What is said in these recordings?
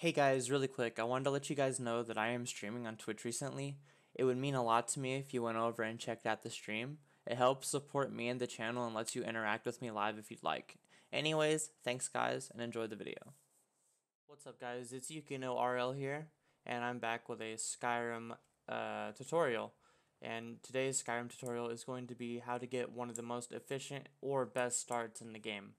Hey guys, really quick, I wanted to let you guys know that I am streaming on Twitch recently. It would mean a lot to me if you went over and checked out the stream. It helps support me and the channel and lets you interact with me live if you'd like. Anyways, thanks guys and enjoy the video. What's up guys, it's Yukino RL here, and I'm back with a Skyrim uh, tutorial. And today's Skyrim tutorial is going to be how to get one of the most efficient or best starts in the game.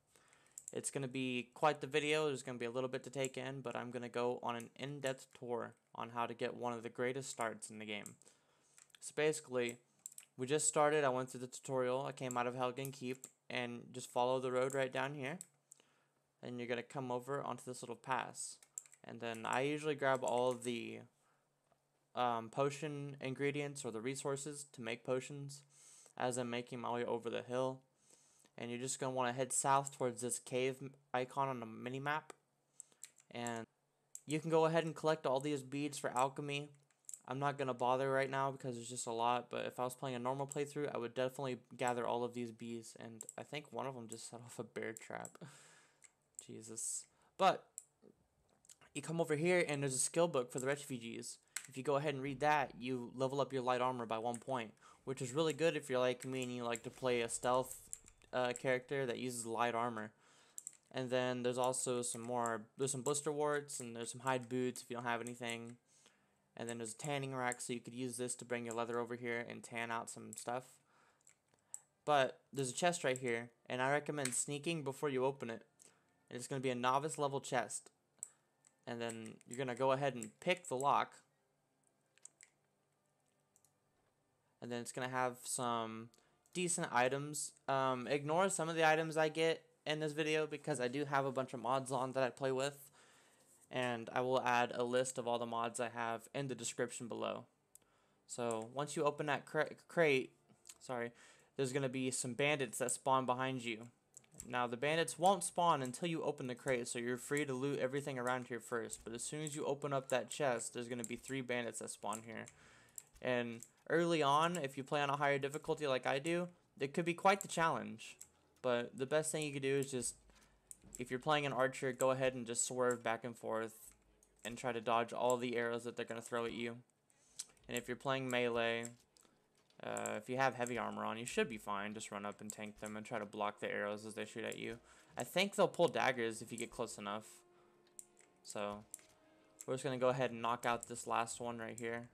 It's going to be quite the video, there's going to be a little bit to take in, but I'm going to go on an in-depth tour on how to get one of the greatest starts in the game. So basically, we just started, I went through the tutorial, I came out of Helgen Keep, and just follow the road right down here. And you're going to come over onto this little pass. And then I usually grab all the um, potion ingredients or the resources to make potions as I'm making my way over the hill and you're just going to want to head south towards this cave icon on the mini map and you can go ahead and collect all these beads for alchemy. I'm not going to bother right now because there's just a lot but if I was playing a normal playthrough I would definitely gather all of these bees and I think one of them just set off a bear trap. Jesus. But you come over here and there's a skill book for the refugees. If you go ahead and read that, you level up your light armor by one point, which is really good if you're like me and you like to play a stealth uh, character that uses light armor. And then there's also some more, there's some blisterworts and there's some hide boots if you don't have anything. And then there's a tanning rack, so you could use this to bring your leather over here and tan out some stuff. But there's a chest right here, and I recommend sneaking before you open it. And it's going to be a novice level chest. And then you're going to go ahead and pick the lock. And then it's going to have some decent items. Um, ignore some of the items I get in this video because I do have a bunch of mods on that I play with. And I will add a list of all the mods I have in the description below. So once you open that crate, sorry, there's going to be some bandits that spawn behind you. Now the bandits won't spawn until you open the crate, so you're free to loot everything around here first. But as soon as you open up that chest, there's going to be three bandits that spawn here. And early on, if you play on a higher difficulty like I do, it could be quite the challenge. But the best thing you could do is just, if you're playing an archer, go ahead and just swerve back and forth and try to dodge all the arrows that they're going to throw at you. And if you're playing melee, uh, if you have heavy armor on, you should be fine. Just run up and tank them and try to block the arrows as they shoot at you. I think they'll pull daggers if you get close enough. So, we're just going to go ahead and knock out this last one right here.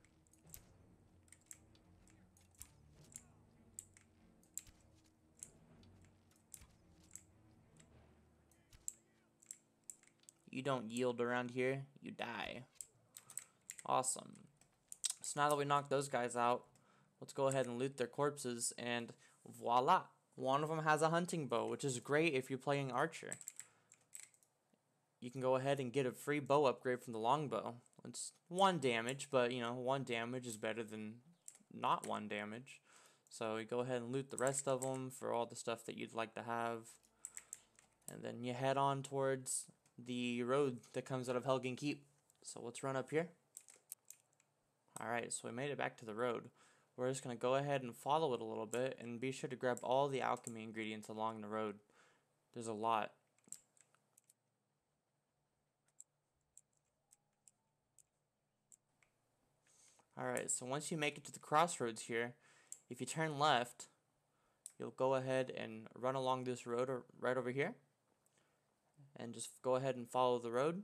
You don't yield around here, you die. Awesome. So now that we knocked those guys out, let's go ahead and loot their corpses, and voila! One of them has a hunting bow, which is great if you're playing archer. You can go ahead and get a free bow upgrade from the longbow. It's one damage, but you know, one damage is better than not one damage. So you go ahead and loot the rest of them for all the stuff that you'd like to have. And then you head on towards the road that comes out of Helgen Keep. So let's run up here. Alright, so we made it back to the road. We're just going to go ahead and follow it a little bit and be sure to grab all the alchemy ingredients along the road. There's a lot. Alright, so once you make it to the crossroads here, if you turn left, you'll go ahead and run along this road right over here and just go ahead and follow the road.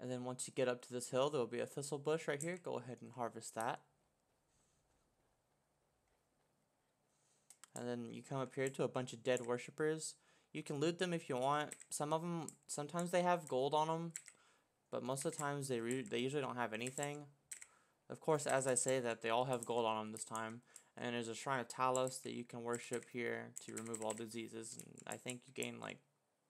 And then once you get up to this hill, there will be a thistle bush right here. Go ahead and harvest that. And then you come up here to a bunch of dead worshippers. You can loot them if you want. Some of them, sometimes they have gold on them. But most of the times they, they usually don't have anything. Of course, as I say that, they all have gold on them this time. And there's a Shrine of Talos that you can worship here to remove all diseases. And I think you gain like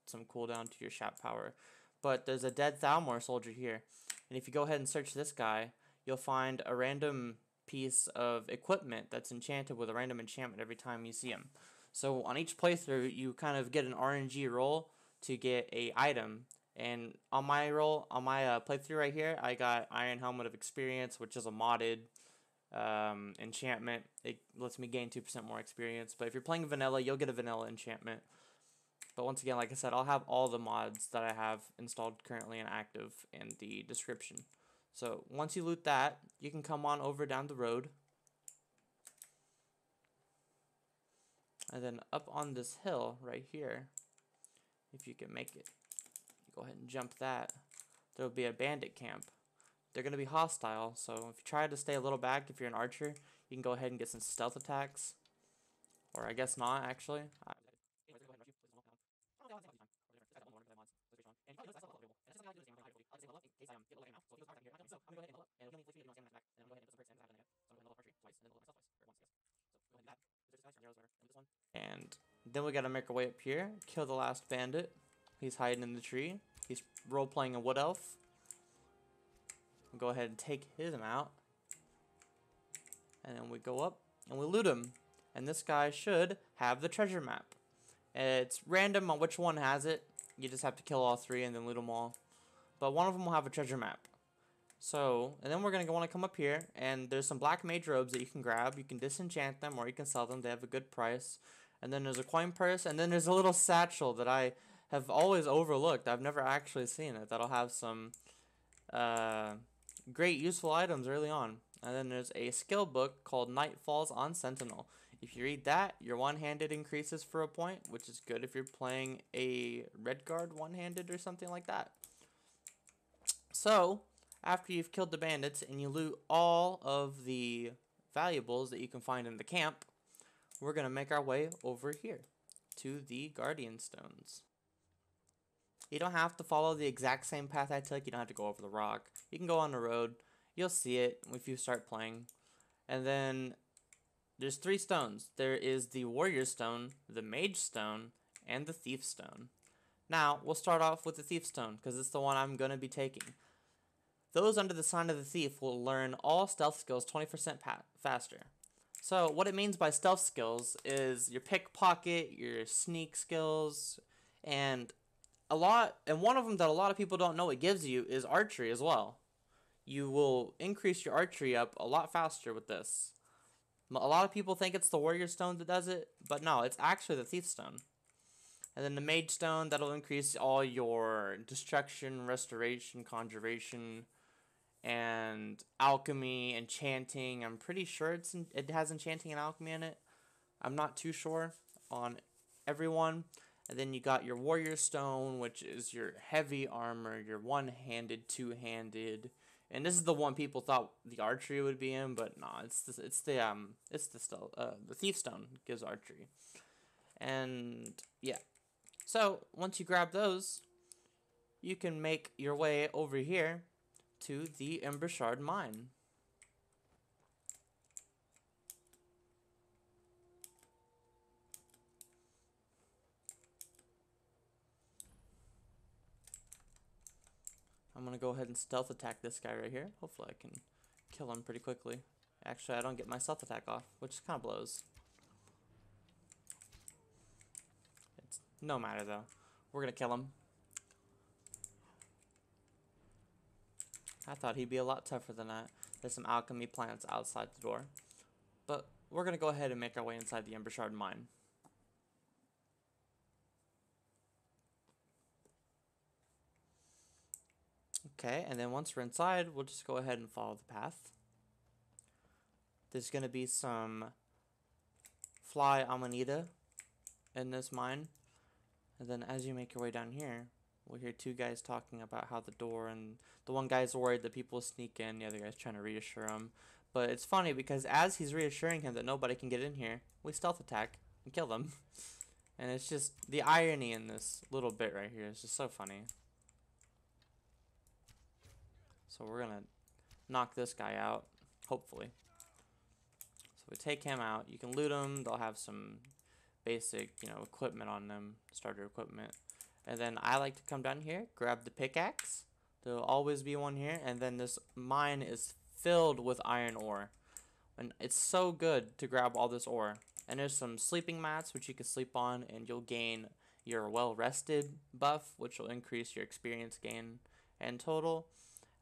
some cooldown to your shout power. But there's a dead Thalmor soldier here. And if you go ahead and search this guy, you'll find a random piece of equipment that's enchanted with a random enchantment every time you see him. So on each playthrough, you kind of get an RNG roll to get a item. And on my roll, on my uh, playthrough right here, I got Iron Helmet of Experience, which is a modded um, enchantment. It lets me gain 2% more experience. But if you're playing vanilla, you'll get a vanilla enchantment. But once again, like I said, I'll have all the mods that I have installed currently and active in the description. So once you loot that, you can come on over down the road. And then up on this hill right here, if you can make it, go ahead and jump that, there'll be a bandit camp. They're going to be hostile, so if you try to stay a little back, if you're an archer, you can go ahead and get some stealth attacks. Or I guess not, actually. And then we gotta make our way up here, kill the last bandit. He's hiding in the tree. He's role-playing a wood elf. Go ahead and take him out. And then we go up and we loot him. And this guy should have the treasure map. It's random on which one has it. You just have to kill all three and then loot them all. But one of them will have a treasure map. So, and then we're going to go want to come up here, and there's some black mage robes that you can grab. You can disenchant them, or you can sell them. They have a good price. And then there's a coin purse, and then there's a little satchel that I have always overlooked. I've never actually seen it. That'll have some uh, great useful items early on. And then there's a skill book called Night Falls on Sentinel. If you read that, your one-handed increases for a point, which is good if you're playing a Redguard one-handed or something like that. So, after you've killed the bandits and you loot all of the valuables that you can find in the camp, we're going to make our way over here to the Guardian Stones. You don't have to follow the exact same path I took. You don't have to go over the rock. You can go on the road. You'll see it if you start playing. And then there's three stones. There is the Warrior Stone, the Mage Stone, and the Thief Stone. Now, we'll start off with the Thief Stone, because it's the one I'm going to be taking. Those under the sign of the thief will learn all stealth skills 20% faster. So what it means by stealth skills is your pickpocket, your sneak skills, and a lot, and one of them that a lot of people don't know it gives you is archery as well. You will increase your archery up a lot faster with this. A lot of people think it's the warrior stone that does it, but no, it's actually the thief stone. And then the mage stone, that'll increase all your destruction, restoration, conjuration, and alchemy, enchanting. I'm pretty sure it's it has enchanting and alchemy in it. I'm not too sure on everyone. And then you got your warrior stone, which is your heavy armor, your one-handed, two-handed, and this is the one people thought the archery would be in, but no, it's the, it's the um it's the still uh the thief stone gives archery, and yeah, so once you grab those, you can make your way over here to the Embershard mine. I'm gonna go ahead and stealth attack this guy right here. Hopefully I can kill him pretty quickly. Actually, I don't get my stealth attack off, which kind of blows. It's no matter though. We're gonna kill him. I thought he'd be a lot tougher than that. There's some alchemy plants outside the door. But we're to go ahead and make our way inside the Embershard mine. Okay, and then once we're inside, we'll just go ahead and follow the path. There's going to be some fly amanita in this mine. And then as you make your way down here, we'll hear two guys talking about how the door and the one guy's worried that people sneak in, the other guy's trying to reassure him. But it's funny because as he's reassuring him that nobody can get in here, we stealth attack and kill them. and it's just the irony in this little bit right here is just so funny. So we're gonna knock this guy out, hopefully. So we take him out. You can loot him. They'll have some basic, you know, equipment on them, starter equipment. And then I like to come down here, grab the pickaxe. There'll always be one here. And then this mine is filled with iron ore. And it's so good to grab all this ore. And there's some sleeping mats which you can sleep on and you'll gain your well rested buff which will increase your experience gain and total.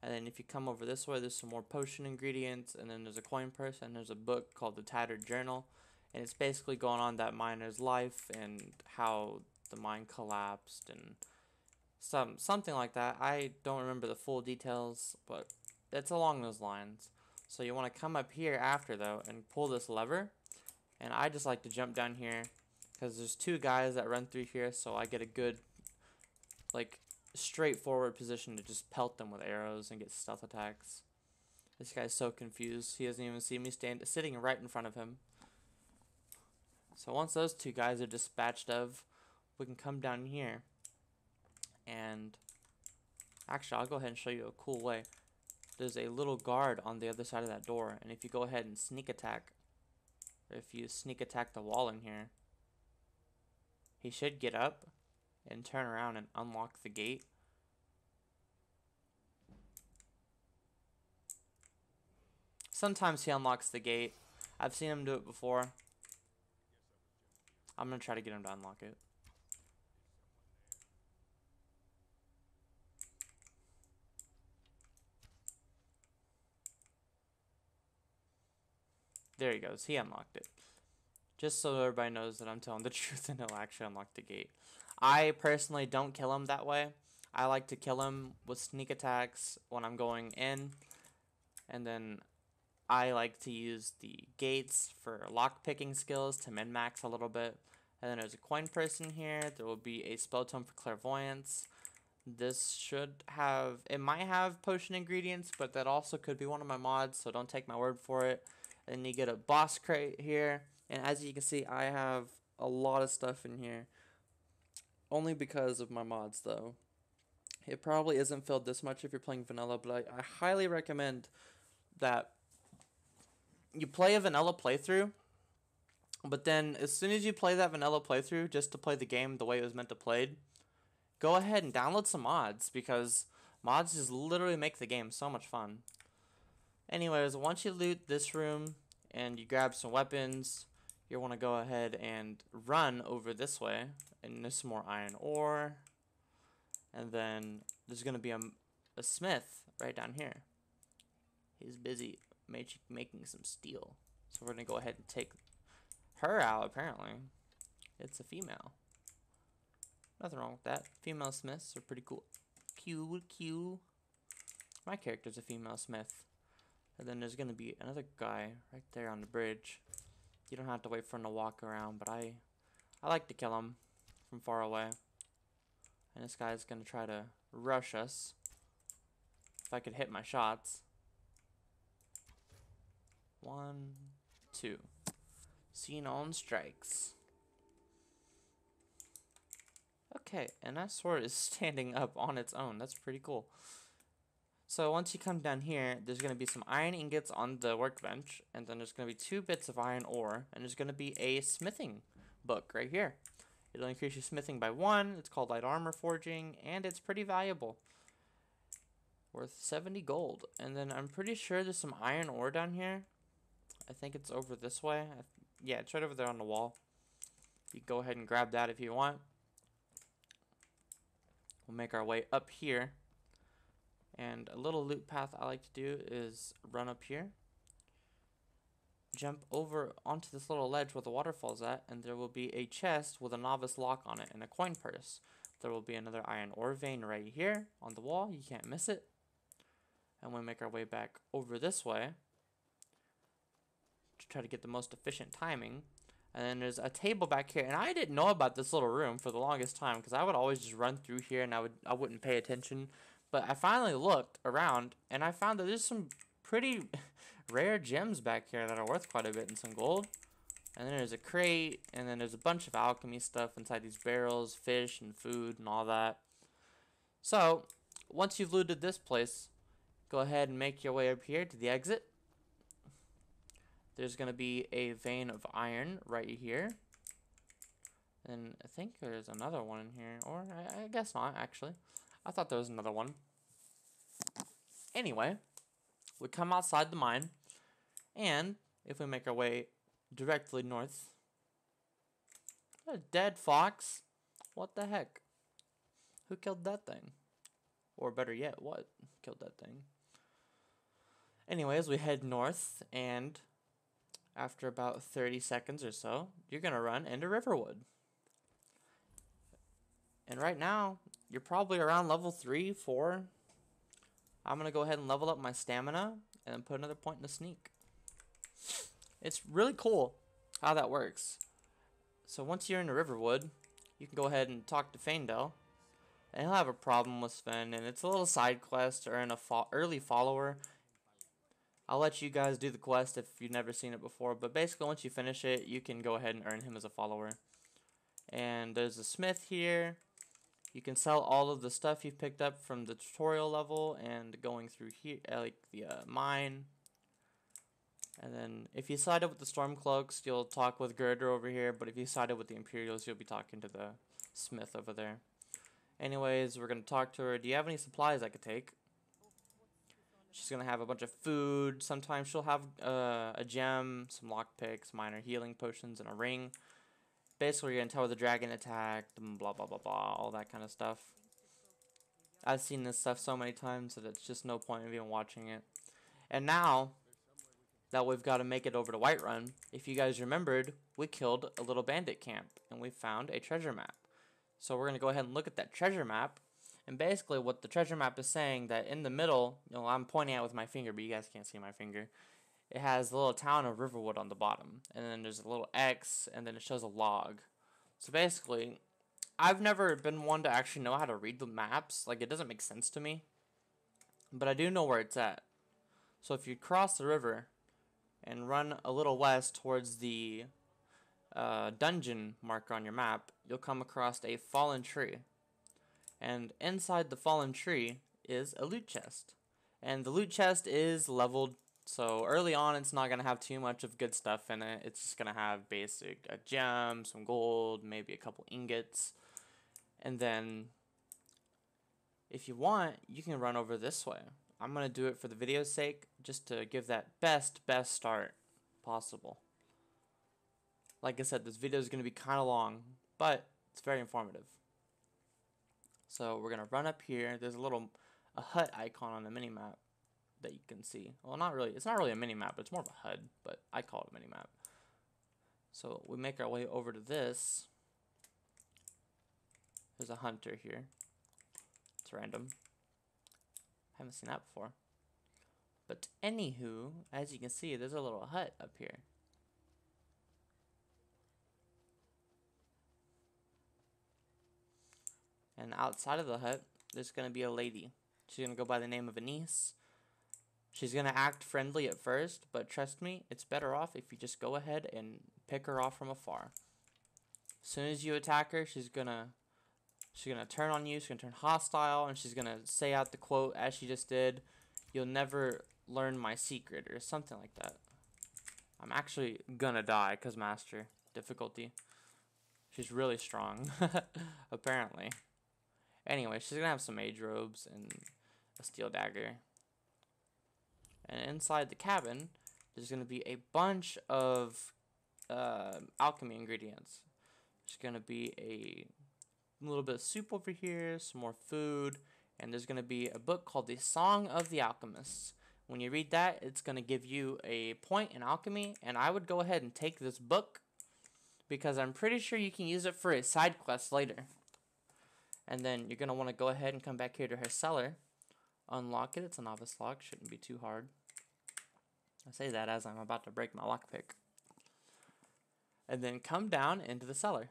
And then if you come over this way there's some more potion ingredients and then there's a coin purse and there's a book called the Tattered Journal. And it's basically going on that miner's life and how the mine collapsed and some something like that. I don't remember the full details, but it's along those lines. So you want to come up here after though and pull this lever. And I just like to jump down here because there's two guys that run through here, so I get a good like straightforward position to just pelt them with arrows and get stealth attacks. This guy's so confused. He doesn't even see me stand sitting right in front of him. So once those two guys are dispatched of, we can come down here and actually I'll go ahead and show you a cool way. There's a little guard on the other side of that door and if you go ahead and sneak attack if you sneak attack the wall in here he should get up and turn around and unlock the gate. Sometimes he unlocks the gate. I've seen him do it before. I'm going to try to get him to unlock it. There he goes. He unlocked it. Just so everybody knows that I'm telling the truth and he'll actually unlock the gate. I personally don't kill him that way. I like to kill him with sneak attacks when I'm going in. And then I like to use the gates for lock picking skills to min-max a little bit. And then there's a coin person here. There will be a spell tome for clairvoyance. This should have, it might have potion ingredients, but that also could be one of my mods, so don't take my word for it. And you get a boss crate here. And as you can see, I have a lot of stuff in here. Only because of my mods, though. It probably isn't filled this much if you're playing vanilla, but I, I highly recommend that you play a vanilla playthrough, but then as soon as you play that vanilla playthrough just to play the game the way it was meant to played, go ahead and download some mods because mods just literally make the game so much fun. Anyways, once you loot this room and you grab some weapons, you want to go ahead and run over this way and some more iron ore. And then there's gonna be a, a smith right down here. He's busy making some steel. So we're gonna go ahead and take her out apparently. It's a female. Nothing wrong with that. Female smiths are pretty cool. Cute cute. My character's a female smith. And then there's gonna be another guy right there on the bridge. You don't have to wait for him to walk around, but I I like to kill him from far away. And this guy's gonna try to rush us. If I could hit my shots. One, two. Xenon strikes. Okay, and that sword is standing up on its own. That's pretty cool. So once you come down here, there's going to be some iron ingots on the workbench, and then there's going to be two bits of iron ore, and there's going to be a smithing book right here. It'll increase your smithing by one, it's called light armor forging, and it's pretty valuable. Worth 70 gold. And then I'm pretty sure there's some iron ore down here. I think it's over this way. yeah, it's right over there on the wall. You go ahead and grab that if you want. We'll make our way up here. And a little loop path I like to do is run up here, jump over onto this little ledge where the waterfall's at, and there will be a chest with a novice lock on it and a coin purse. There will be another iron ore vein right here on the wall. You can't miss it. And we make our way back over this way to try to get the most efficient timing. And then there's a table back here, and I didn't know about this little room for the longest time because I would always just run through here and I would I wouldn't pay attention but I finally looked around and I found that there's some pretty rare gems back here that are worth quite a bit in some gold. And then there's a crate, and then there's a bunch of alchemy stuff inside these barrels, fish and food and all that. So, once you've looted this place, go ahead and make your way up here to the exit. There's going to be a vein of iron right here. And I think there's another one in here, or I, I guess not, actually. I thought there was another one. Anyway, we come outside the mine, and if we make our way directly north, a dead fox. What the heck? Who killed that thing? Or better yet, what killed that thing? Anyways, we head north, and after about 30 seconds or so, you're to run into Riverwood. And right now, you're probably around level 3, 4. I'm going to go ahead and level up my stamina and put another point in the sneak. It's really cool how that works. So once you're in the Riverwood, you can go ahead and talk to Faendal. And he'll have a problem with Sven, and it's a little side quest or an fo early follower. I'll let you guys do the quest if you've never seen it before, but basically once you finish it, you can go ahead and earn him as a follower. And there's a smith here. You can sell all of the stuff you've picked up from the tutorial level and going through here, uh, like the uh, mine. And then if you sided with the Stormcloaks, you'll talk with Gerdur over here, but if you sided with the Imperials, you'll be talking to the smith over there. Anyways, we're going to talk to her. Do you have any supplies I could take? She's going to have a bunch of food. Sometimes she'll have uh, a gem, some lockpicks, minor healing potions, and a ring. Basically, you're to tell the dragon attacked, and blah, blah, blah, blah, all that kind of stuff. I've seen this stuff so many times that it's just no point of even watching it. And now that we've got to make it over to Whiterun, if you guys remembered, we killed a little bandit camp and we found a treasure map. So we're going to go ahead and look at that treasure map. And basically what the treasure map is saying that in the middle, you know, I'm pointing out with my finger, but you guys can't see my finger. It has the little town of Riverwood on the bottom. And then there's a little X, and then it shows a log. So basically, I've never been one to actually know how to read the maps. Like, it doesn't make sense to me. But I do know where it's at. So if you cross the river and run a little west towards the uh, dungeon marker on your map, you'll come across a fallen tree. And inside the fallen tree is a loot chest. And the loot chest is leveled, so early on it's not going to have too much of good stuff in it. It's just going to have basic a gem, some gold, maybe a couple ingots. And then if you want, you can run over this way. I'm going to do it for the video's sake, just to give that best, best start possible. Like I said, this video is going to be kind of long, but it's very informative. So we're going to run up here. There's a little a hut icon on the mini map that you can see. Well, not really. It's not really a mini map. It's more of a HUD, but I call it a mini map. So we make our way over to this. There's a hunter here. It's random. I Haven't seen that before. But anywho, as you can see, there's a little hut up here. And outside of the hut, there's going to be a lady. She's going to go by the name of Anise. She's going to act friendly at first, but trust me, it's better off if you just go ahead and pick her off from afar. As soon as you attack her, she's going to she's going to turn on you, she's going to turn hostile, and she's going to say out the quote as she just did, you'll never learn my secret, or something like that. I'm actually going to die because master difficulty. She's really strong, apparently. Anyway, she's gonna have some mage robes and a steel dagger. And inside the cabin, there's gonna be a bunch of uh, alchemy ingredients. There's gonna be a little bit of soup over here, some more food, and there's gonna be a book called The Song of the Alchemists. When you read that, it's gonna give you a point in alchemy, and I would go ahead and take this book because I'm pretty sure you can use it for a side quest later. And then you're going to want to go ahead and come back here to her cellar. Unlock it. It's a novice lock. Shouldn't be too hard. I say that as I'm about to break my lockpick. And then come down into the cellar.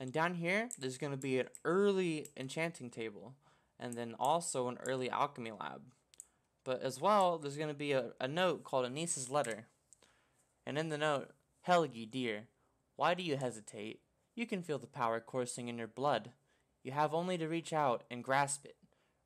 And down here, there's going to be an early enchanting table. And then also an early alchemy lab. But as well, there's going to be a, a note called Anise's letter. And in the note, Helgi, dear, why do you hesitate? You can feel the power coursing in your blood. You have only to reach out and grasp it.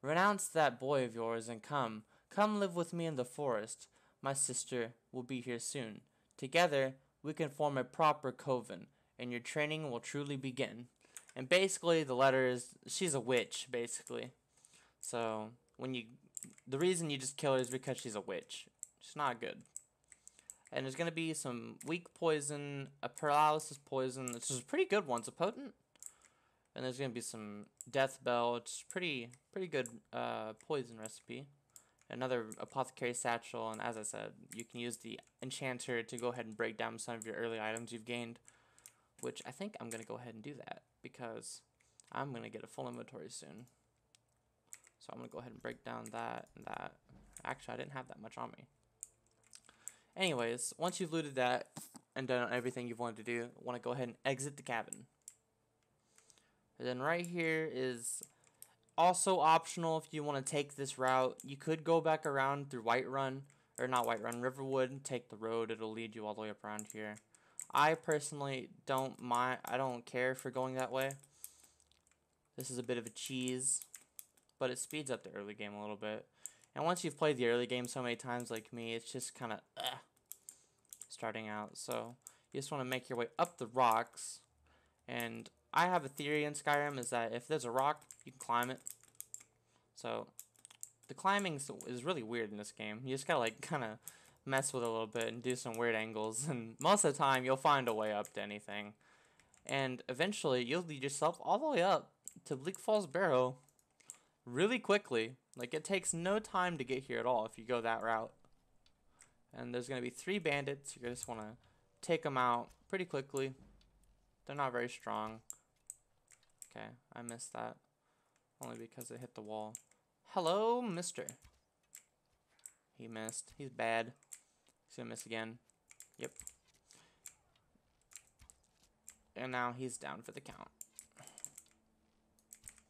Renounce that boy of yours and come. Come live with me in the forest. My sister will be here soon. Together, we can form a proper coven, and your training will truly begin. And basically, the letter is she's a witch, basically. So, when you. The reason you just kill her is because she's a witch. She's not good. And there's to be some weak poison, a paralysis poison, which is a pretty good one. It's a potent and there's gonna be some deathbell. It's pretty pretty good uh, poison recipe. Another apothecary satchel, and as I said, you can use the enchanter to go ahead and break down some of your early items you've gained. Which I think I'm gonna go ahead and do that because I'm going to get a full inventory soon. So I'm going to go ahead and break down that and that. Actually, I didn't have that much on me. Anyways, once you've looted that and done everything you've wanted to do, want to go ahead and exit the cabin. And then right here is also optional if you want to take this route. You could go back around through Whiterun, or not Whiterun, Riverwood, take the road. It'll lead you all the way up around here. I personally don't mind, I don't care for going that way. This is a bit of a cheese, but it speeds up the early game a little bit. And once you've played the early game so many times like me, it's just kind of starting out. So you just want to make your way up the rocks. And I have a theory in Skyrim is that if there's a rock, you can climb it. So the climbing is really weird in this game. You just gotta like kind of mess with it a little bit and do some weird angles. And most of the time, you'll find a way up to anything. And eventually, you'll lead yourself all the way up to Bleak Falls Barrow really quickly. Like, it takes no time to get here at all if you go that route. And there's going to be three bandits. You just want to take them out pretty quickly. They're not very strong. Okay, I missed that. Only because it hit the wall. Hello, mister. He missed. He's bad. He's gonna miss again. Yep. And now he's down for the count.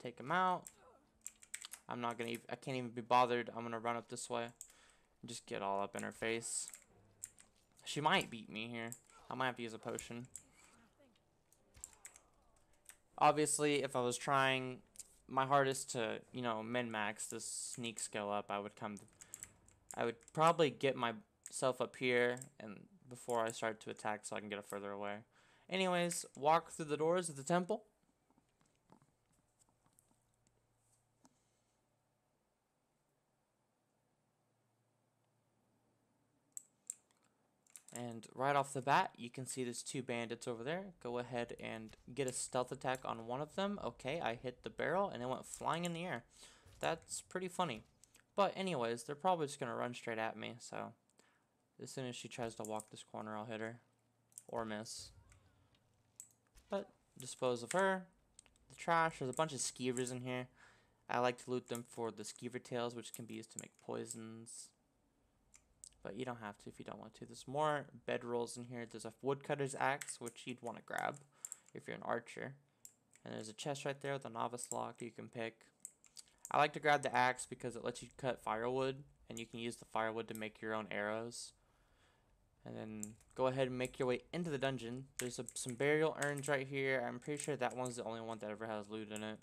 Take him out. I'm not gonna. I can't even be bothered. I'm gonna run up this way. Just get all up in her face. She might beat me here. I might have to use a potion. Obviously, if I was trying my hardest to, you know, min-max this sneak skill up, I would come... I would probably get myself up here and before I start to attack so I can get it further away. Anyways, walk through the doors of the temple. And right off the bat, you can see there's two bandits over there. Go ahead and get a stealth attack on one of them. Okay, I hit the barrel and it went flying in the air. That's pretty funny. But anyways, they're probably just going to run straight at me. So as soon as she tries to walk this corner, I'll hit her. Or miss. But dispose of her. The trash. There's a bunch of skeevers in here. I like to loot them for the skeever tails, which can be used to make poisons but you don't have to if you don't want to. There's more bedrolls in here. There's a woodcutter's axe, which you'd want to grab if you're an archer. And there's a chest right there with a novice lock you can pick. I like to grab the axe because it lets you cut firewood, and you can use the firewood to make your own arrows. And then go ahead and make your way into the dungeon. There's a, some burial urns right here. I'm pretty sure that one's the only one that ever has loot in it.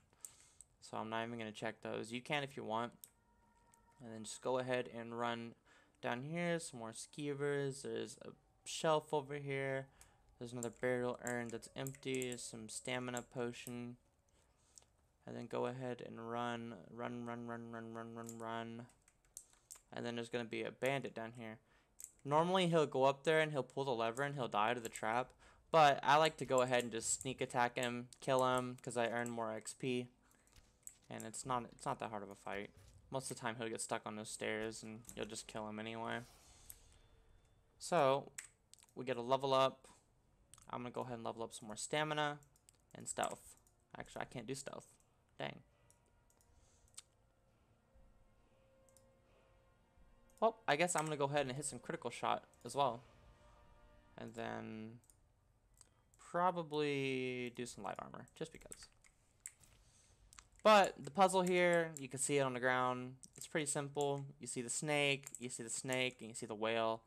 So I'm not even going to check those. You can if you want. And then just go ahead and run down here, some more skeevers. There's a shelf over here. There's another burial urn that's empty. Some stamina potion. And then go ahead and run, run, run, run, run, run, run, run. And then there's going to be a bandit down here. Normally he'll go up there and he'll pull the lever and he'll die to the trap. But I like to go ahead and just sneak attack him, kill him, because I earn more XP. And it's not it's not that hard of a fight. Most of the time he'll get stuck on those stairs and you'll just kill him anyway. So, we get a level up. I'm going to go ahead and level up some more stamina and stealth. Actually, I can't do stealth. Dang. Well, I guess I'm going to go ahead and hit some critical shot as well. And then probably do some light armor, just because. But the puzzle here, you can see it on the ground. It's pretty simple. You see the snake, you see the snake, and you see the whale.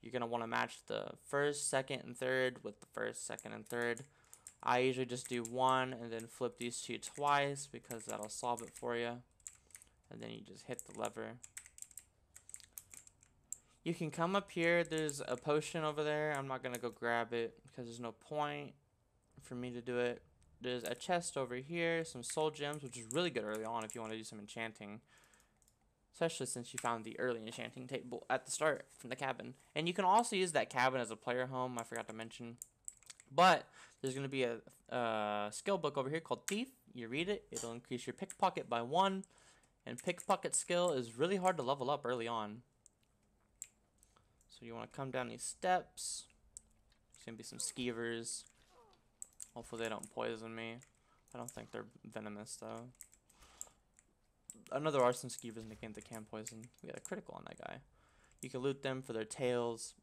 You're going to want to match the first, second, and third with the first, second, and third. I usually just do one and then flip these two twice because that'll solve it for you. And then you just hit the lever. You can come up here. There's a potion over there. I'm not going to go grab it because there's no point for me to do it. There's a chest over here, some soul gems, which is really good early on if you want to do some enchanting. Especially since you found the early enchanting table at the start from the cabin. And you can also use that cabin as a player home, I forgot to mention. But there's going to be a, a skill book over here called Thief. You read it, it'll increase your pickpocket by one. And pickpocket skill is really hard to level up early on. So you want to come down these steps. There's going to be some skeevers. Hopefully they don't poison me. I don't think they're venomous though. Another arson skeever is making the can poison. We got a critical on that guy. You can loot them for their tails.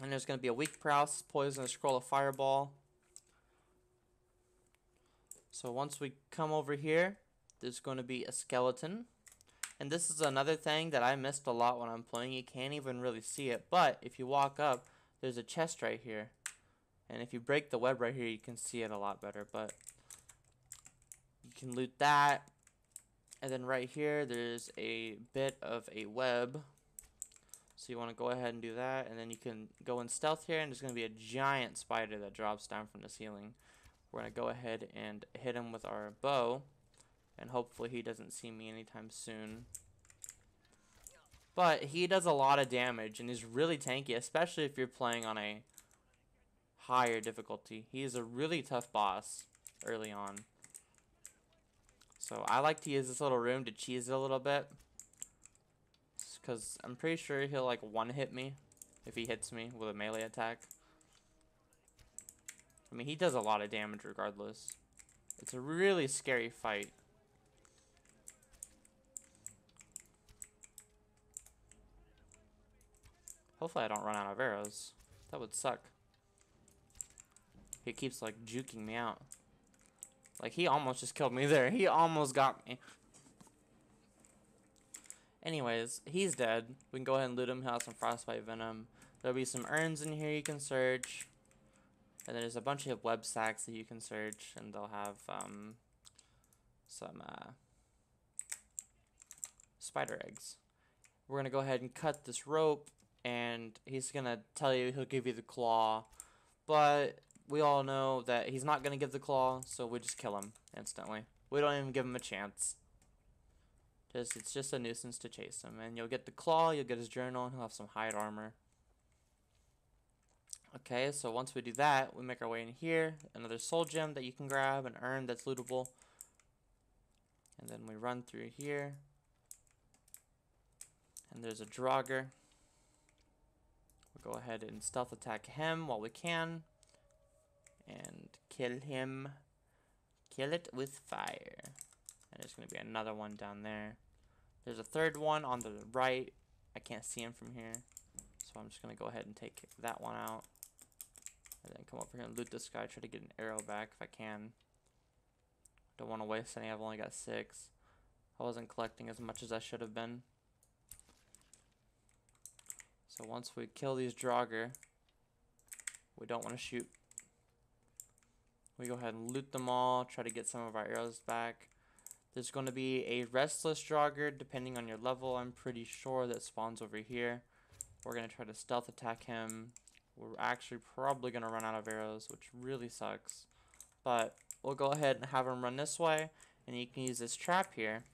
And there's going to be a weak paralysis poison, a scroll of fireball. So once we come over here, there's going to be a skeleton. And this is another thing that I missed a lot when I'm playing. You can't even really see it. But if you walk up, there's a chest right here. And if you break the web right here, you can see it a lot better. But you can loot that. And then right here, there's a bit of a web. So you want to go ahead and do that. And then you can go in stealth here. And there's going to be a giant spider that drops down from the ceiling. We're going to go ahead and hit him with our bow. And hopefully he doesn't see me anytime soon. But he does a lot of damage. And he's really tanky. Especially if you're playing on a higher difficulty. He is a really tough boss early on. So I like to use this little room to cheese it a little bit. Because I'm pretty sure he'll like one hit me if he hits me with a melee attack. I mean, he does a lot of damage regardless. It's a really scary fight. Hopefully I don't run out of arrows. That would suck. He keeps like juking me out. Like, he almost just killed me there. He almost got me. Anyways, he's dead. We can go ahead and loot him. He'll have some frostbite venom. There'll be some urns in here you can search. And there's a bunch of web sacks that you can search. And they'll have um, some uh, spider eggs. We're going to go ahead and cut this rope. And he's going to tell you he'll give you the claw. But we all know that he's not going to give the claw, so we just kill him instantly. We don't even give him a chance. Just It's just a nuisance to chase him. And you'll get the claw, you'll get his journal, and he'll have some hide armor. Okay, so once we do that, we make our way in here. Another soul gem that you can grab, an urn that's lootable. And then we run through here. And there's a Draugr. We'll go ahead and stealth attack him while we can and kill him. Kill it with fire. And there's going to be another one down there. There's a third one on the right. I can't see him from here. So I'm just going to go ahead and take that one out. And then come over here and loot this guy. Try to get an arrow back if I can. Don't want to waste any. I've only got six. I wasn't collecting as much as I should have been. So once we kill these Draugr, we don't want to shoot we go ahead and loot them all, try to get some of our arrows back. There's going to be a Restless Draugr, depending on your level, I'm pretty sure, that spawns over here. We're going to try to stealth attack him. We're actually probably going to run out of arrows, which really sucks. But we'll go ahead and have him run this way, and you can use this trap here.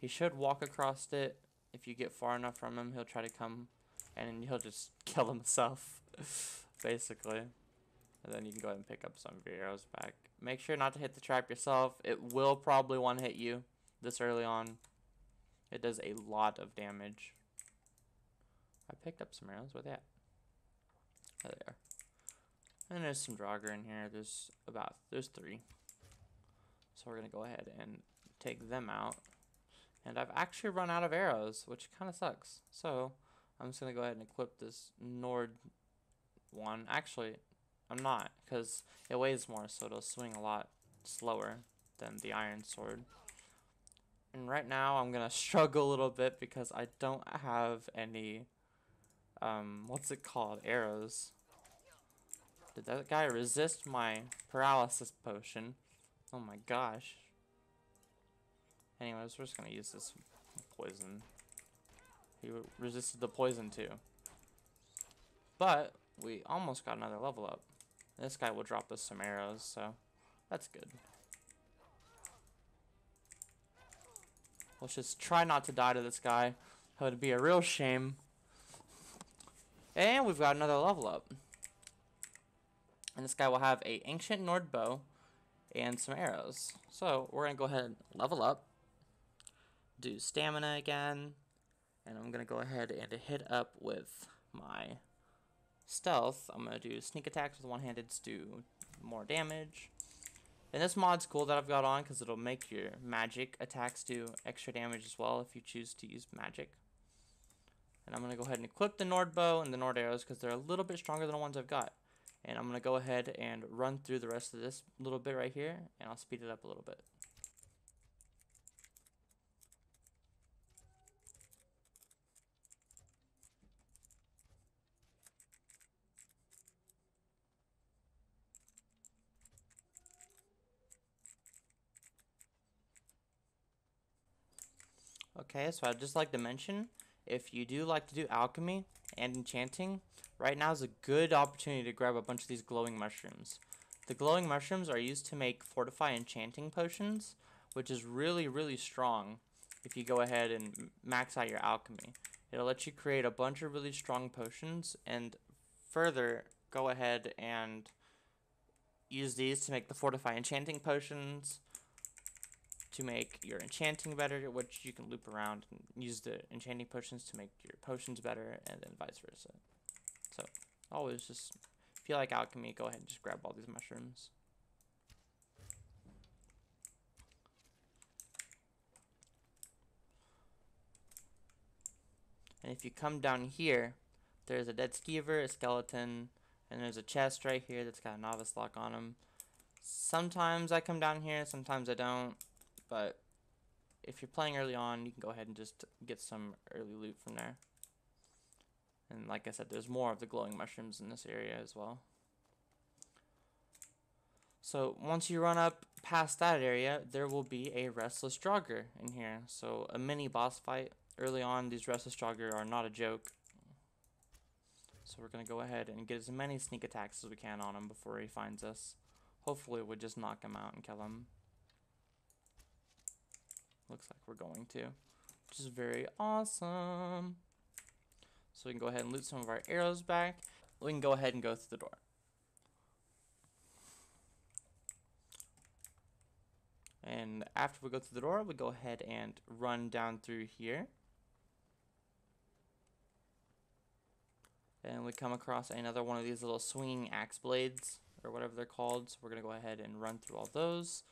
He should walk across it. If you get far enough from him, he'll try to come, and he'll just kill himself, basically. And then you can go ahead and pick up some of your arrows back. Make sure not to hit the trap yourself. It will probably one hit you this early on. It does a lot of damage. I picked up some arrows. Where they at? There. And there's some Draugr in here. There's about, there's three. So we're going to go ahead and take them out. And I've actually run out of arrows, which kind of sucks. So I'm just going to go ahead and equip this Nord one. Actually, I'm not, because it weighs more, so it'll swing a lot slower than the iron sword. And right now, I'm going to struggle a little bit because I don't have any, um, what's it called, arrows. Did that guy resist my paralysis potion? Oh my gosh. Anyways, we're just going to use this poison. He resisted the poison too. But, we almost got another level up. This guy will drop us some arrows, so that's good. Let's just try not to die to this guy. That would be a real shame. And we've got another level up. And this guy will have a ancient Nord bow and some arrows. So we're going to go ahead and level up. Do stamina again. And I'm going to go ahead and hit up with my stealth, I'm going to do sneak attacks with one-handed to do more damage. And this mod's cool that I've got on because it'll make your magic attacks do extra damage as well if you choose to use magic. And I'm going to go ahead and equip the Nord bow and the Nord arrows because they're a little bit stronger than the ones I've got. And I'm going to go ahead and run through the rest of this little bit right here and I'll speed it up a little bit. Okay, so I'd just like to mention, if you do like to do alchemy and enchanting, right now is a good opportunity to grab a bunch of these glowing mushrooms. The glowing mushrooms are used to make fortify enchanting potions, which is really, really strong if you go ahead and max out your alchemy. It'll let you create a bunch of really strong potions, and further, go ahead and use these to make the fortify enchanting potions, to make your enchanting better, which you can loop around and use the enchanting potions to make your potions better, and then vice versa. So, always just, you like alchemy, go ahead and just grab all these mushrooms. And if you come down here, there's a dead skeever, a skeleton, and there's a chest right here that's got a novice lock on them. Sometimes I come down here, sometimes I don't. But if you're playing early on, you can go ahead and just get some early loot from there. And like I said, there's more of the glowing mushrooms in this area as well. So once you run up past that area, there will be a Restless Draugr in here. So a mini boss fight. Early on, these Restless Draugr are not a joke. So we're going to go ahead and get as many sneak attacks as we can on him before he finds us. Hopefully we'll just knock him out and kill him. Looks like we're going to, which is very awesome. So we can go ahead and loot some of our arrows back. We can go ahead and go through the door. And after we go through the door, we go ahead and run down through here. And we come across another one of these little swinging axe blades, or whatever they're called. So we're going to go ahead and run through all those.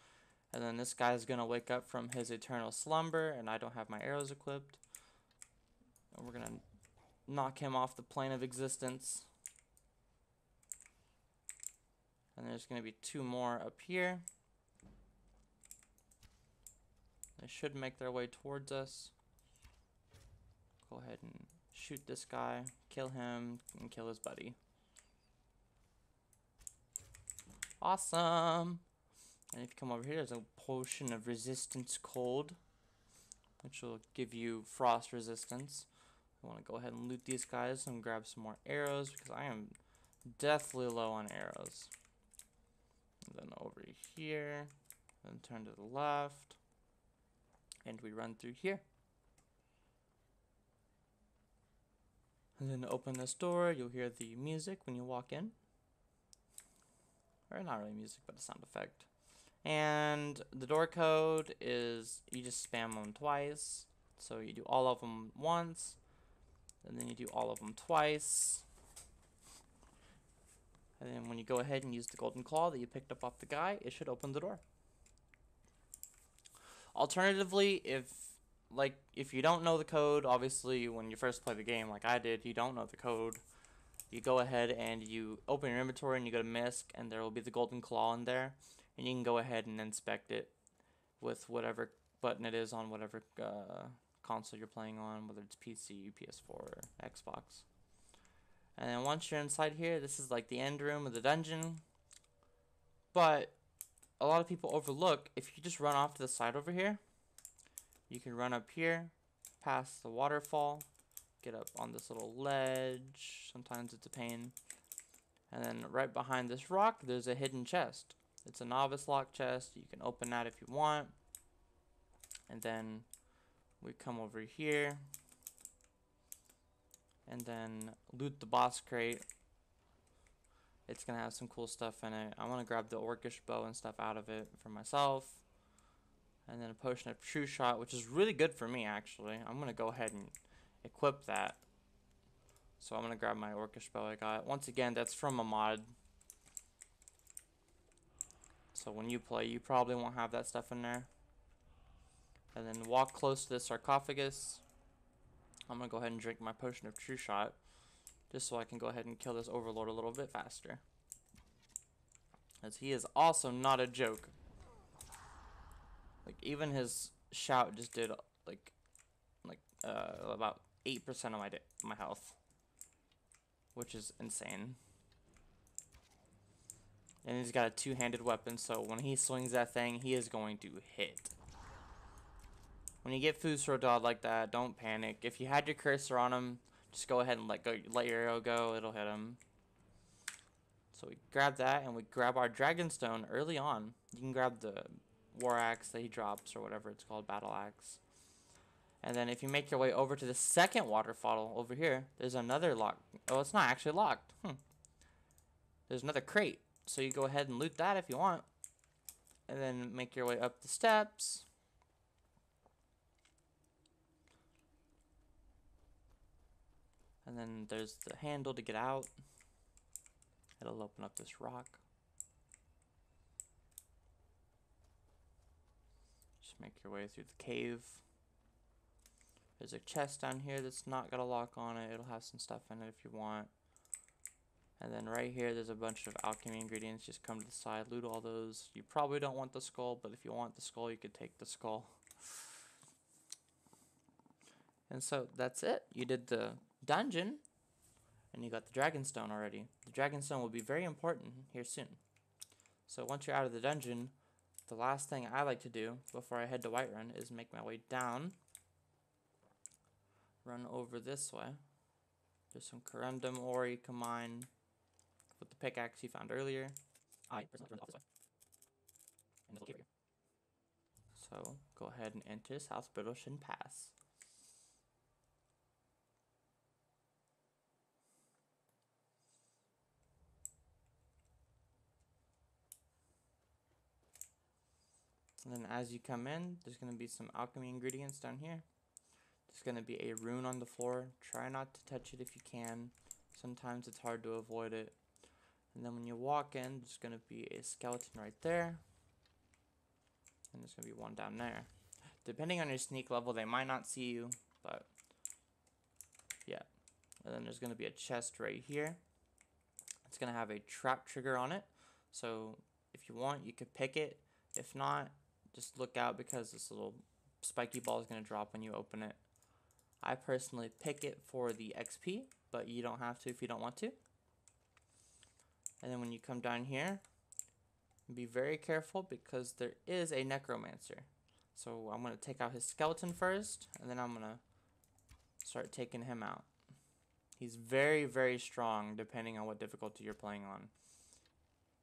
And then this guy is going to wake up from his eternal slumber, and I don't have my arrows equipped. And we're going to knock him off the plane of existence. And there's going to be two more up here. They should make their way towards us. Go ahead and shoot this guy, kill him, and kill his buddy. Awesome! And if you come over here, there's a potion of resistance cold, which will give you frost resistance. I want to go ahead and loot these guys and grab some more arrows because I am deathly low on arrows. And then over here, then turn to the left, and we run through here. And then open this door, you'll hear the music when you walk in. Or not really music, but a sound effect. And the door code is you just spam them twice. So you do all of them once, and then you do all of them twice. And then when you go ahead and use the golden claw that you picked up off the guy, it should open the door. Alternatively, if like if you don't know the code, obviously when you first play the game like I did, you don't know the code. You go ahead and you open your inventory and you go to MISC and there will be the golden claw in there and you can go ahead and inspect it with whatever button it is on whatever uh, console you're playing on, whether it's PC, PS4, or Xbox. And then once you're inside here, this is like the end room of the dungeon. But a lot of people overlook, if you just run off to the side over here, you can run up here, past the waterfall, get up on this little ledge. Sometimes it's a pain. And then right behind this rock, there's a hidden chest. It's a novice lock chest. You can open that if you want. And then we come over here and then loot the boss crate. It's going to have some cool stuff in it. I want to grab the orcish bow and stuff out of it for myself. And then a potion of true shot, which is really good for me actually. I'm going to go ahead and equip that. So I'm going to grab my orcish bow I got. Once again, that's from a mod So when you play, you probably won't have that stuff in there. And then walk close to the sarcophagus. I'm going to go ahead and drink my potion of true shot. Just so I can go ahead and kill this overlord a little bit faster. As he is also not a joke. Like even his shout just did like like uh, about 8% of my my health. Which is insane. And he's got a two-handed weapon, so when he swings that thing, he is going to hit. When you get Fus Ro Dah like that, don't panic. If you had your cursor on him, just go ahead and let go, let your arrow go. It'll hit him. So we grab that, and we grab our Dragonstone early on. You can grab the War Axe that he drops, or whatever it's called, Battle Axe. And then if you make your way over to the second waterfall over here, there's another lock. Oh, it's not actually locked. Hmm. There's another crate. So you go ahead and loot that if you want. And then make your way up the steps. And then there's the handle to get out. It'll open up this rock. Just make your way through the cave. There's a chest down here that's not got a lock on it. It'll have some stuff in it if you want. And then right here, there's a bunch of alchemy ingredients. Just come to the side, loot all those. You probably don't want the skull, but if you want the skull, you could take the skull. And so that's it. You did the dungeon, and you got the Dragonstone already. The Dragonstone will be very important here soon. So once you're out of the dungeon, the last thing I like to do before I head to Whiterun is make my way down, run over this way. There's some corundum ore you can mine with the pickaxe you found earlier. I personally turned off this way. And this will So go ahead and enter this South Brittleshin Pass. And then as you come in, there's going to be some alchemy ingredients down here. There's going to be a rune on the floor. Try not to touch it if you can. Sometimes it's hard to avoid it. And then when you walk in, there's going to be a skeleton right there. And there's going to be one down there. Depending on your sneak level, they might not see you, but yeah. And then there's going to be a chest right here. It's going to have a trap trigger on it. So if you want, you could pick it. If not, just look out because this little spiky ball is going to drop when you open it. I personally pick it for the XP, but you don't have to if you don't want to. And then when you come down here, be very careful because there is a necromancer. So I'm going to take out his skeleton first, and then I'm going to start taking him out. He's very, very strong depending on what difficulty you're playing on.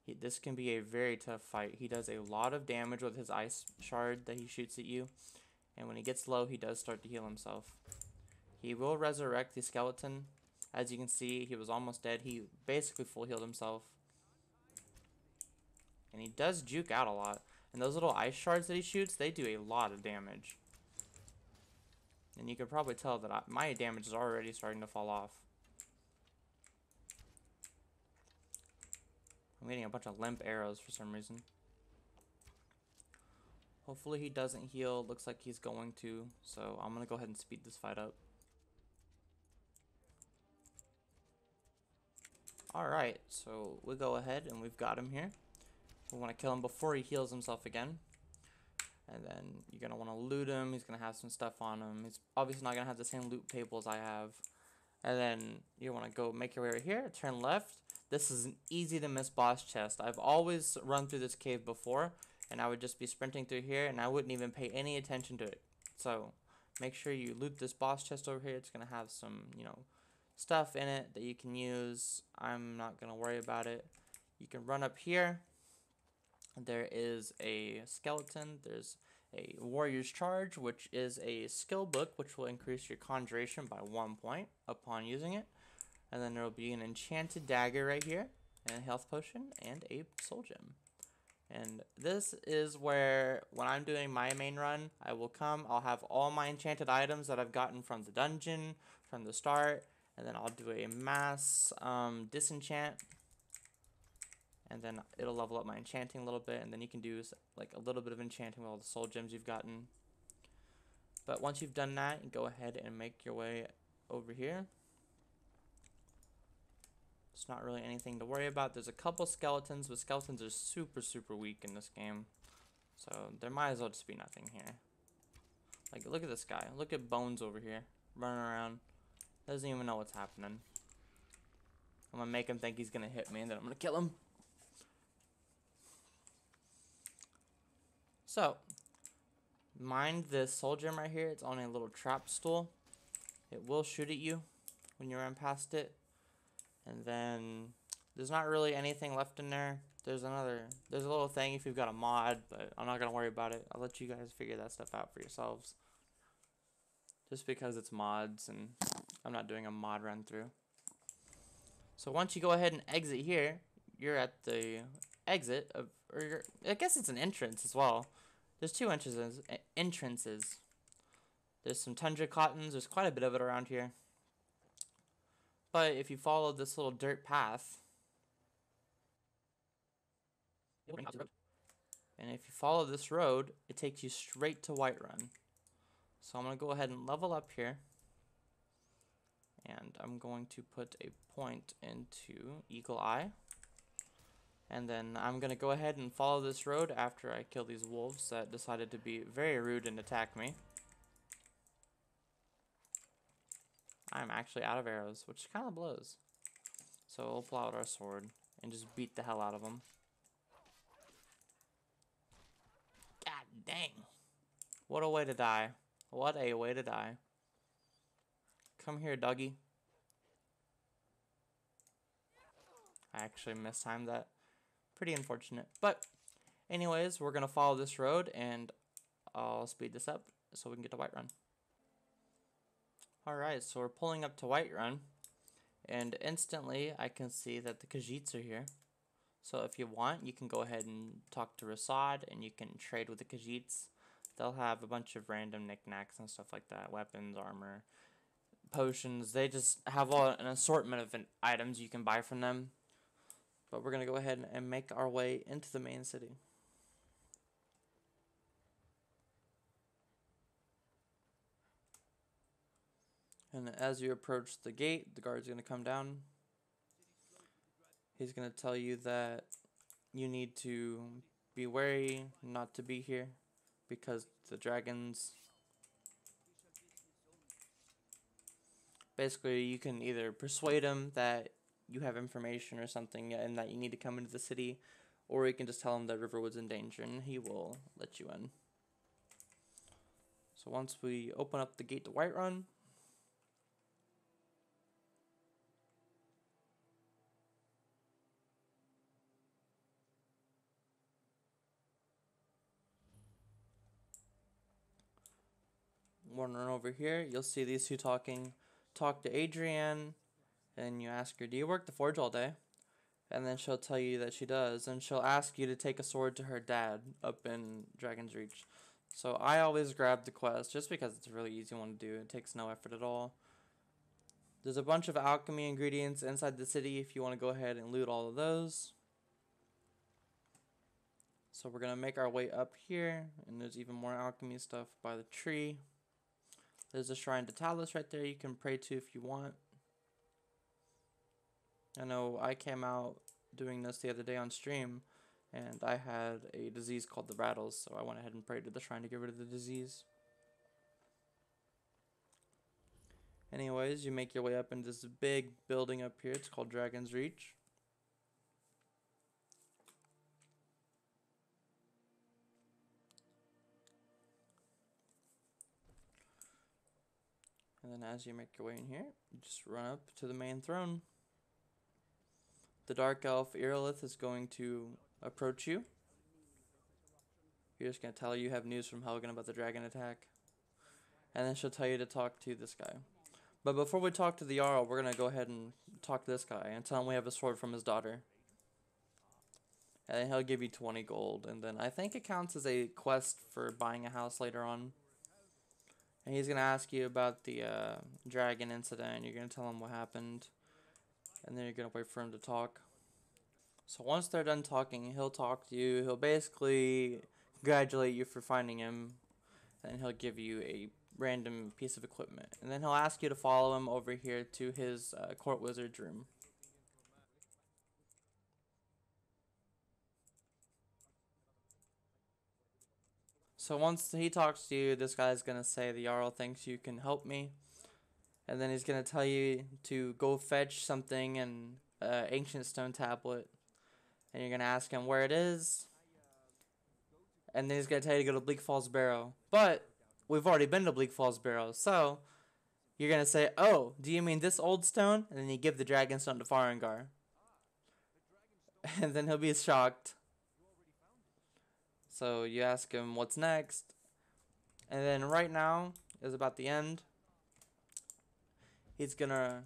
He, this can be a very tough fight. He does a lot of damage with his ice shard that he shoots at you. And when he gets low, he does start to heal himself. He will resurrect the skeleton as you can see, he was almost dead. He basically full healed himself. And he does juke out a lot. And those little ice shards that he shoots, they do a lot of damage. And you can probably tell that I, my damage is already starting to fall off. I'm getting a bunch of limp arrows for some reason. Hopefully he doesn't heal. Looks like he's going to. So I'm going to go ahead and speed this fight up. Alright, so we go ahead and we've got him here. We want to kill him before he heals himself again. And then you're going to want to loot him. He's going to have some stuff on him. He's obviously not going to have the same loot table as I have. And then you want to go make your way right here. Turn left. This is an easy to miss boss chest. I've always run through this cave before. And I would just be sprinting through here. And I wouldn't even pay any attention to it. So make sure you loot this boss chest over here. It's going to have some, you know, stuff in it that you can use. I'm not going to worry about it. You can run up here. There is a skeleton. There's a warrior's charge, which is a skill book, which will increase your conjuration by one point upon using it. And then there will be an enchanted dagger right here, and a health potion, and a soul gem. And this is where, when I'm doing my main run, I will come, I'll have all my enchanted items that I've gotten from the dungeon, from the start, and then I'll do a mass um, disenchant and then it'll level up my enchanting a little bit, and then you can do like a little bit of enchanting with all the soul gems you've gotten. But once you've done that, go ahead and make your way over here. It's not really anything to worry about. There's a couple skeletons, but skeletons are super, super weak in this game. So there might as well just be nothing here. Like, look at this guy. Look at Bones over here, running around. Doesn't even know what's happening. I'm gonna make him think he's gonna hit me, and then I'm gonna kill him. So, mind this soul gem right here. It's on a little trap stool. It will shoot at you when you run past it. And then there's not really anything left in there. There's another, there's a little thing if you've got a mod, but I'm not going to worry about it. I'll let you guys figure that stuff out for yourselves. Just because it's mods and I'm not doing a mod run through. So once you go ahead and exit here, you're at the exit of, or I guess it's an entrance as well. There's two entrances. Eh, entrances. There's some tundra cottons. There's quite a bit of it around here. But if you follow this little dirt path, and if you follow this road, it takes you straight to Whiterun. So I'm going to go ahead and level up here. And I'm going to put a point into Eagle Eye. And then I'm going to go ahead and follow this road after I kill these wolves that decided to be very rude and attack me. I'm actually out of arrows, which kind of blows. So we'll pull out our sword and just beat the hell out of them. God dang. What a way to die. What a way to die. Come here, doggy. I actually mistimed that. Pretty unfortunate. But, anyways, we're going to follow this road, and I'll speed this up so we can get to Whiterun. Alright, so we're pulling up to Whiterun, and instantly I can see that the Khajiits are here. So if you want, you can go ahead and talk to Ri'saad and you can trade with the Khajiits. They'll have a bunch of random knickknacks and stuff like that, weapons, armor, potions. They just have all, an assortment of items you can buy from them. But we're going to go ahead and make our way into the main city. And as you approach the gate, the guard's going to come down. He's going to tell you that you need to be wary not to be here because the dragons basically you can either persuade him that you have information or something and that you need to come into the city, or you can just tell him that Riverwood's in danger and he will let you in. So once we open up the gate to Whiterun, run over here, you'll see these two talking. Talk to Adrianne, and you ask her, Do you work the forge all day? And then she'll tell you that she does, and she'll ask you to take a sword to her dad up in Dragon's Reach. So I always grab the quest just because it's a really easy one to do. It takes no effort at all. There's a bunch of alchemy ingredients inside the city if you want to go ahead and loot all of those. So we're going to make our way up here, and there's even more alchemy stuff by the tree. There's a shrine to Talos right there you can pray to if you want. I know I came out doing this the other day on stream, and I had a disease called the rattles, so I went ahead and prayed to the shrine to get rid of the disease. Anyways, you make your way up into this big building up here. It's called Dragon's Reach. Then as you make your way in here, you just run up to the main throne the dark elf Irileth is going to approach you. You're just going to tell her you have news from Helgen about the dragon attack. And then she'll tell you to talk to this guy. But before we talk to the Jarl, we're going to go ahead and talk to this guy and tell him we have a sword from his daughter. And then he'll give you 20 gold. And then I think it counts as a quest for buying a house later on. And he's going to ask you about the uh, dragon incident. You're going to tell him what happened and then you're going to wait for him to talk. So once they're done talking, he'll talk to you. He'll basically congratulate you for finding him, and he'll give you a random piece of equipment. And then he'll ask you to follow him over here to his uh, court wizard's room. So once he talks to you, this guy's gonna say the Jarl thinks you can help me. And then he's gonna tell you to go fetch something in uh, ancient stone tablet. And you're gonna ask him where it is. And then he's gonna tell you to go to Bleak Falls Barrow. But we've already been to Bleak Falls Barrow, so you're gonna say, "Oh, do you mean this old stone?" And then you give the dragon stone to Farengar, and then he'll be shocked. So you ask him what's next, and then right now is about the end. He's gonna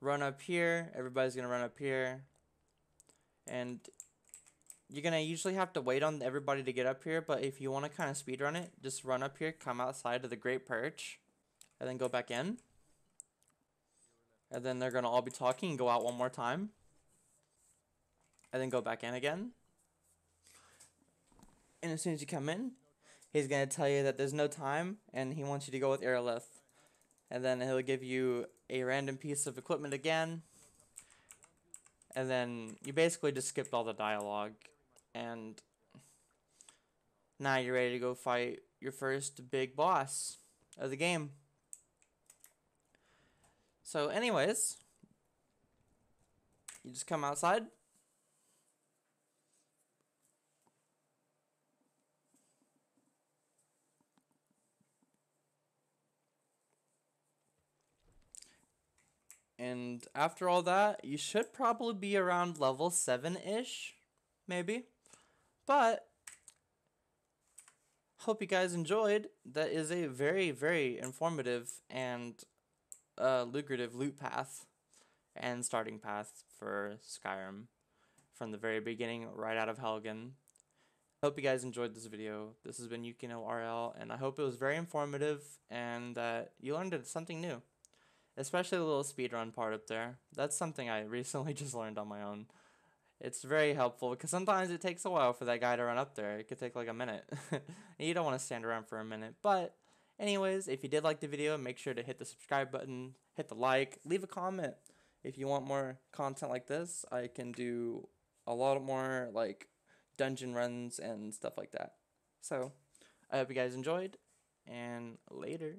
run up here. Everybody's gonna run up here, and you're gonna usually have to wait on everybody to get up here, but if you want to kind of speed run it, just run up here, come outside of the Great Porch, and then go back in. And then they're gonna all be talking and go out one more time. And then go back in again. And as soon as you come in, he's gonna tell you that there's no time and he wants you to go with Irileth. And then he'll give you a random piece of equipment again. And then you basically just skipped all the dialogue and now you're ready to go fight your first big boss of the game. So, anyways, you just come outside. And after all that, you should probably be around level 7-ish, maybe. But hope you guys enjoyed. That is a very, very informative and uh, lucrative loot path and starting path for Skyrim from the very beginning, right out of Helgen. Hope you guys enjoyed this video. This has been Yukino RL, and I hope it was very informative and that you learned something new. Especially the little speedrun part up there. That's something I recently just learned on my own. It's very helpful because sometimes it takes a while for that guy to run up there. It could take like a minute. you don't want to stand around for a minute. But, anyways, if you did like the video, make sure to hit the subscribe button, hit the like, leave a comment. If you want more content like this, I can do a lot more like dungeon runs and stuff like that. So, I hope you guys enjoyed, and later.